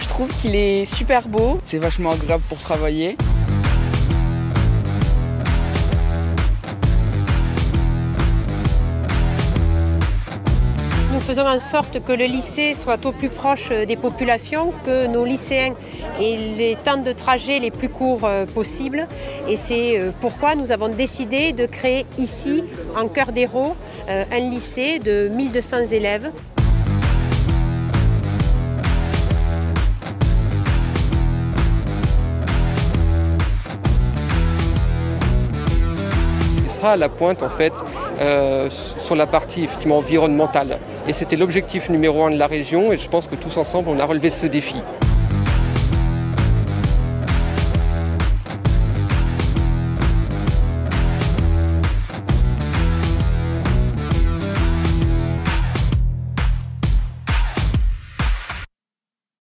Je trouve qu'il est super beau. C'est vachement agréable pour travailler. Nous faisons en sorte que le lycée soit au plus proche des populations, que nos lycéens aient les temps de trajet les plus courts possibles. Et c'est pourquoi nous avons décidé de créer ici, en cœur d'Hérault, un lycée de 1200 élèves. Sera à la pointe en fait euh, sur la partie effectivement environnementale. Et c'était l'objectif numéro un de la région et je pense que tous ensemble on a relevé ce défi.